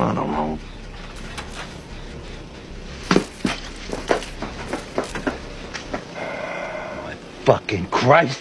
I don't know. My fucking Christ.